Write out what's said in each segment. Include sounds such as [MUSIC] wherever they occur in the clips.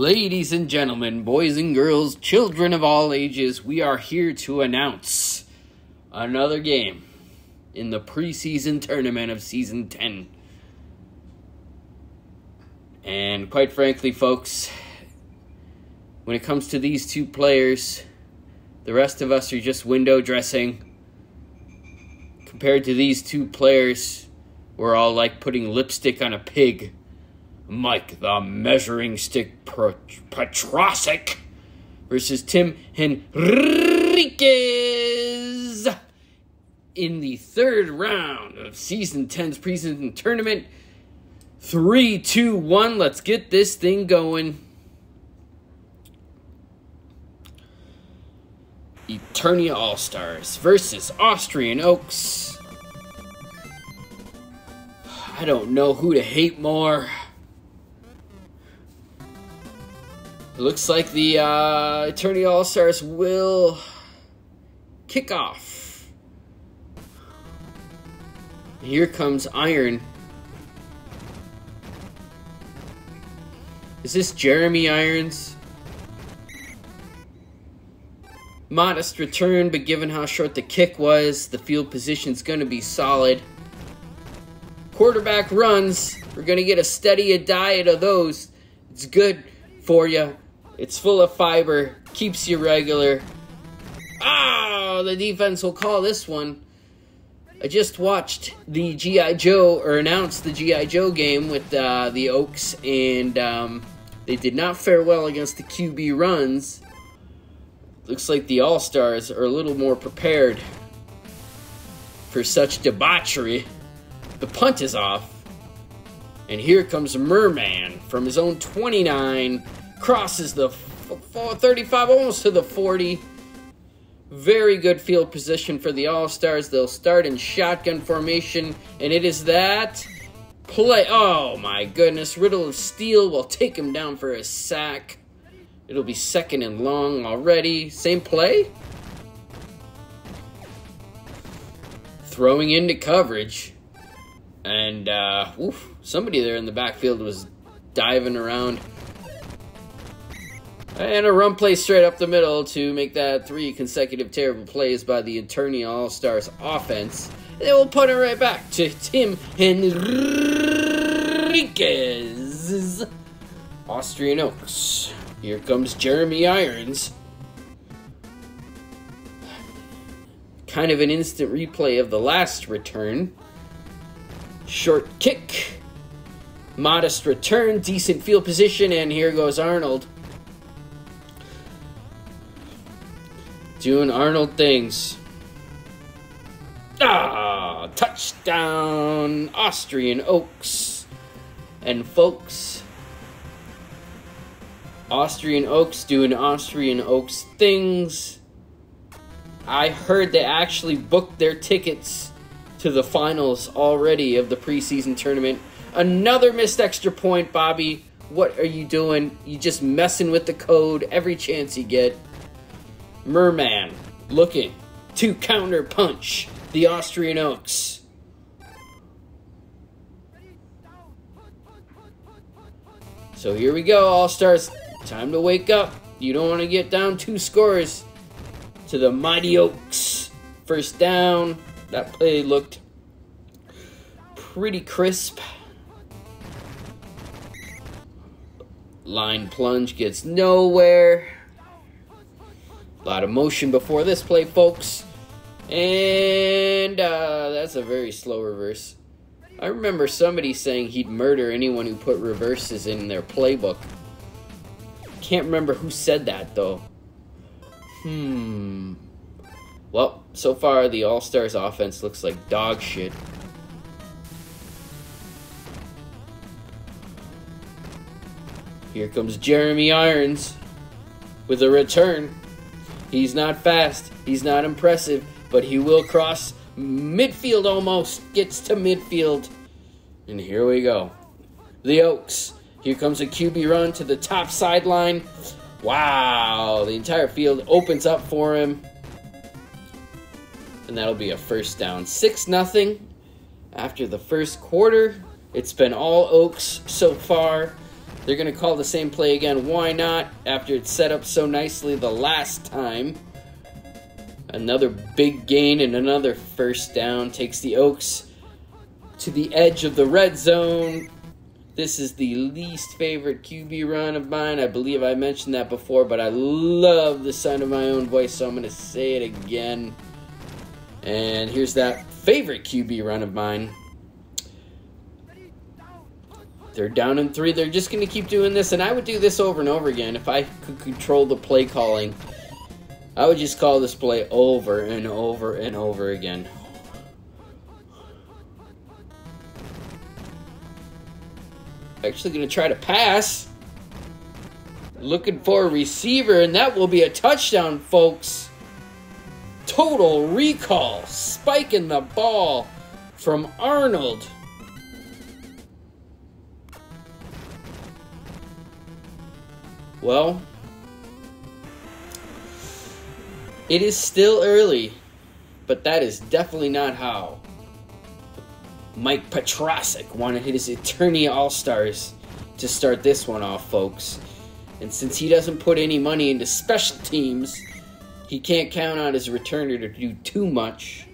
Ladies and gentlemen, boys and girls, children of all ages, we are here to announce another game in the preseason tournament of season 10. And quite frankly, folks, when it comes to these two players, the rest of us are just window dressing. Compared to these two players, we're all like putting lipstick on a pig. Mike the Measuring Stick Petrosic versus Tim Henriquez in the third round of Season 10's preseason tournament. Three, two, one. Let's get this thing going. Eternia All Stars versus Austrian Oaks. I don't know who to hate more. Looks like the uh, All Stars will kick off. Here comes Iron. Is this Jeremy Irons? Modest return, but given how short the kick was, the field position's going to be solid. Quarterback runs, we're going to get a steady diet of those. It's good for you. It's full of fiber, keeps you regular. Ah, the defense will call this one. I just watched the G.I. Joe, or announced the G.I. Joe game with uh, the Oaks, and um, they did not fare well against the QB runs. Looks like the All Stars are a little more prepared for such debauchery. The punt is off. And here comes Merman from his own 29. Crosses the 35, almost to the 40. Very good field position for the All Stars. They'll start in shotgun formation, and it is that play. Oh my goodness. Riddle of Steel will take him down for a sack. It'll be second and long already. Same play. Throwing into coverage. And, uh, oof, somebody there in the backfield was diving around. And a run play straight up the middle to make that three consecutive terrible plays by the Eternia All-Stars offense. And they will put it right back to Tim Henriquez. Austrian Oaks. Here comes Jeremy Irons. Kind of an instant replay of the last return. Short kick. Modest return, decent field position, and here goes Arnold. Doing Arnold things. Ah, touchdown, Austrian Oaks. And folks, Austrian Oaks doing Austrian Oaks things. I heard they actually booked their tickets to the finals already of the preseason tournament. Another missed extra point, Bobby. What are you doing? You just messing with the code every chance you get. Merman looking to counter punch the Austrian Oaks. So here we go, All Stars. Time to wake up. You don't want to get down two scores to the Mighty Oaks. First down. That play looked pretty crisp. Line plunge gets nowhere. Lot of motion before this play, folks. And uh, that's a very slow reverse. I remember somebody saying he'd murder anyone who put reverses in their playbook. Can't remember who said that, though. Hmm. Well, so far the All-Stars offense looks like dog shit. Here comes Jeremy Irons with a return. He's not fast, he's not impressive, but he will cross midfield almost. Gets to midfield. And here we go. The Oaks. Here comes a QB run to the top sideline. Wow, the entire field opens up for him. And that'll be a first down. 6 nothing after the first quarter. It's been all Oaks so far. They're going to call the same play again. Why not? After it's set up so nicely the last time. Another big gain and another first down takes the Oaks to the edge of the red zone. This is the least favorite QB run of mine. I believe I mentioned that before, but I love the sound of my own voice, so I'm going to say it again. And here's that favorite QB run of mine. They're down in three. They're just going to keep doing this, and I would do this over and over again if I could control the play calling. I would just call this play over and over and over again. Actually, going to try to pass. Looking for a receiver, and that will be a touchdown, folks. Total recall. Spiking the ball from Arnold. Well, it is still early, but that is definitely not how Mike Petrasik wanted his Eternia All Stars to start this one off, folks. And since he doesn't put any money into special teams, he can't count on his returner to do too much.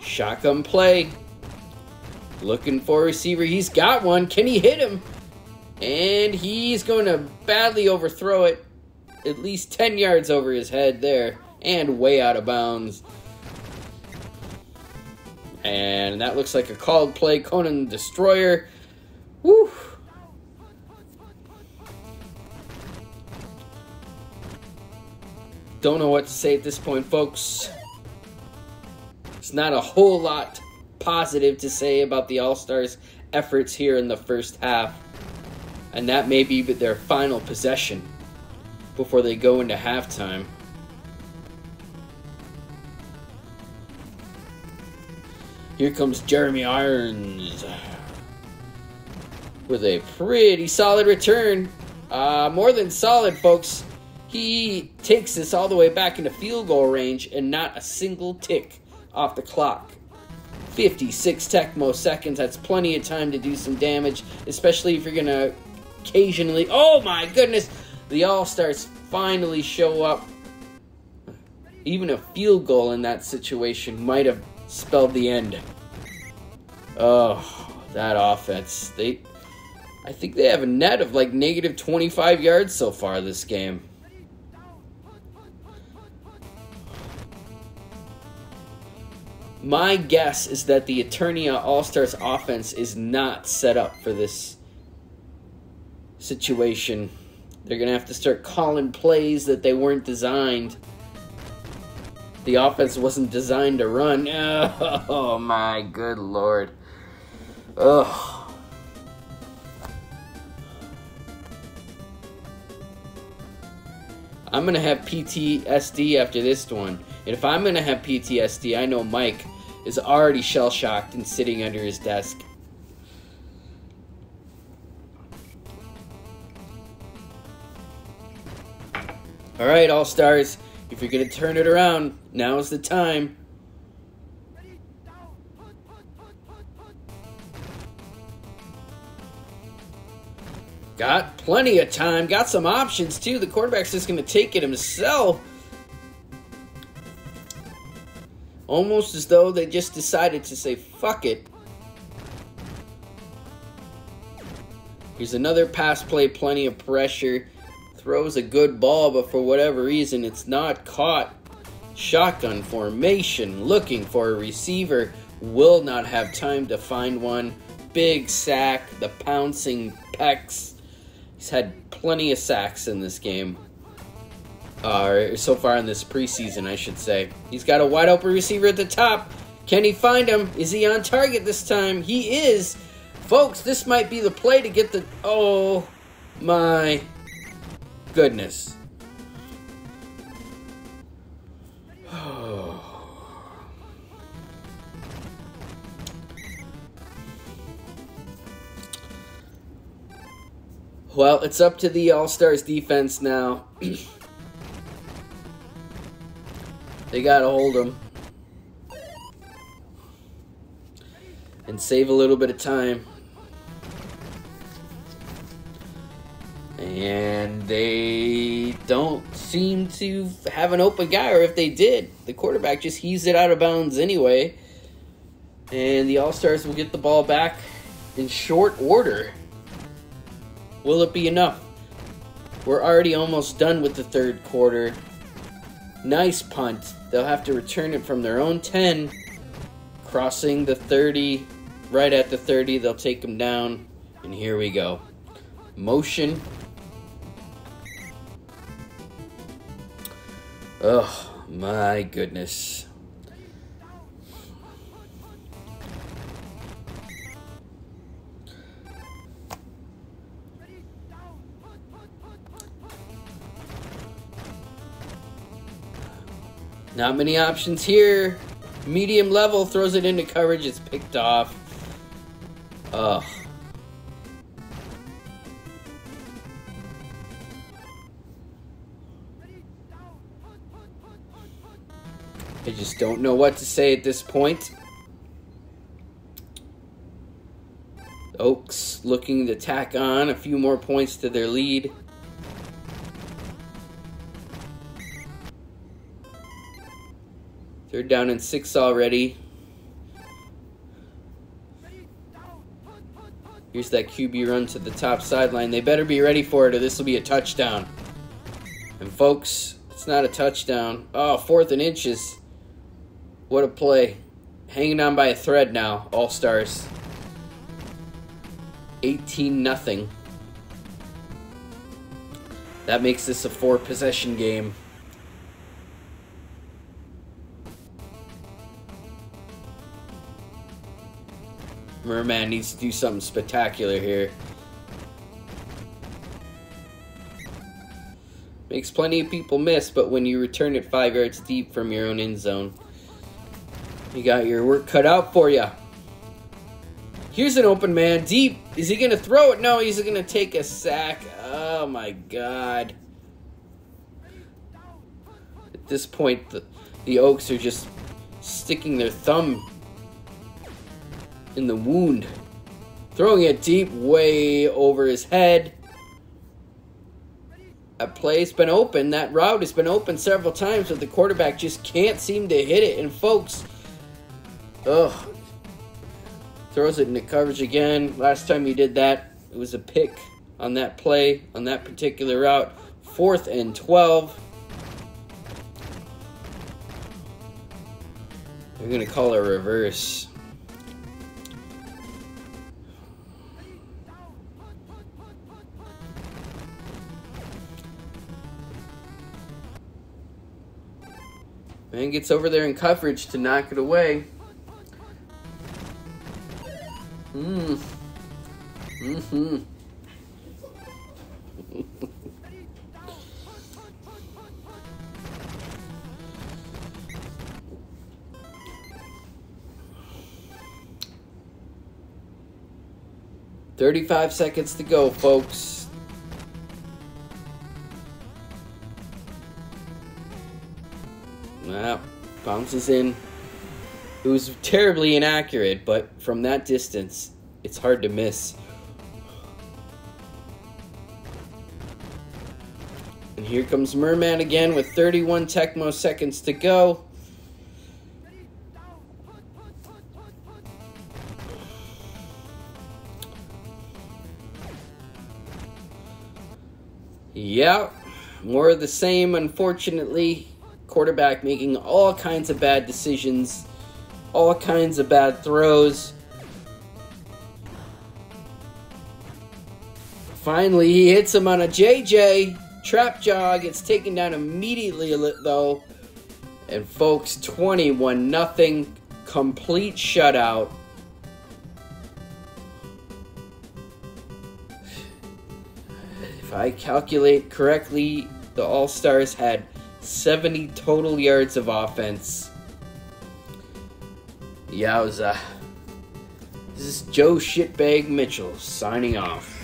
Shotgun play. Looking for a receiver. He's got one. Can he hit him? And he's going to badly overthrow it. At least 10 yards over his head there. And way out of bounds. And that looks like a called play. Conan Destroyer. Woo! Don't know what to say at this point, folks. It's not a whole lot positive to say about the All Stars' efforts here in the first half and that may be their final possession before they go into halftime. Here comes Jeremy Irons with a pretty solid return. Uh, more than solid, folks. He takes this all the way back into field goal range and not a single tick off the clock. 56 Tecmo seconds. That's plenty of time to do some damage, especially if you're going to occasionally. Oh my goodness! The All Stars finally show up. Even a field goal in that situation might have spelled the end. Oh, that offense. They I think they have a net of like negative 25 yards so far this game. My guess is that the Eternia All Stars offense is not set up for this situation. They're going to have to start calling plays that they weren't designed. The offense wasn't designed to run. [LAUGHS] Oh my good lord. Ugh. I'm going to have PTSD after this one. And if I'm going to have PTSD, I know Mike is already shell shocked and sitting under his desk. All right, All Stars, if you're going to turn it around, now's the time. Got plenty of time. Got some options, too. The quarterback's just going to take it himself. Almost as though they just decided to say, fuck it. Here's another pass play, plenty of pressure throws a good ball, but for whatever reason, it's not caught. Shotgun formation, looking for a receiver, will not have time to find one. Big sack, the pouncing pecs. He's had plenty of sacks in this game. Uh, so far in this preseason, I should say. He's got a wide open receiver at the top. Can he find him? Is he on target this time? He is. Folks, this might be the play to get the. Oh my goodness. [SIGHS] well, it's up to the All Stars defense now. [CLEARS THROAT] they got to hold them. And save a little bit of time. They don't seem to have an open guy, or if they did, the quarterback just heaves it out of bounds anyway. And the All Stars will get the ball back in short order. Will it be enough? We're already almost done with the third quarter. Nice punt. They'll have to return it from their own 10, crossing the 30. Right at the 30, they'll take them down. And here we go. Motion. Oh, my goodness. Not many options here. Medium level throws it into coverage. It's picked off. Ugh. I just don't know what to say at this point. Oaks looking to tack on a few more points to their lead. They're down in six already. Here's that QB run to the top sideline. They better be ready for it or this will be a touchdown. And folks, it's not a touchdown. Oh, fourth and inches. What a play. Hanging on by a thread now, All Stars. 18 nothing. That makes this a four possession game. Merman needs to do something spectacular here. Makes plenty of people miss, but when you return it five yards deep from your own end zone, you got your work cut out for you. Here's an open man deep. Is he going to throw it? No, he's going to take a sack. Oh my god. At this point, the, the Oaks are just sticking their thumb in the wound. Throwing it deep way over his head. That play's been open. That route has been open several times, but the quarterback just can't seem to hit it. And folks, ugh, throws it into coverage again. Last time he did that, it was a pick on that play, on that particular route. Fourth and 12. They're going to call a reverse. Man gets over there in coverage to knock it away. Mm-hmm. Thirty-five seconds to go, folks. Wow, bounces in. It was terribly inaccurate, but from that distance, it's hard to miss. And here comes Merman again with 31 Tecmo seconds to go. Yeah, more of the same, unfortunately quarterback making all kinds of bad decisions, all kinds of bad throws. Finally, he hits him on a JJ. Trap jaw gets taken down immediately, though. And folks, 21 nothing, complete shutout. If I calculate correctly, the All Stars had 70 total yards of offense. Yowza. Uh, this is Joe Shitbag Mitchell signing off.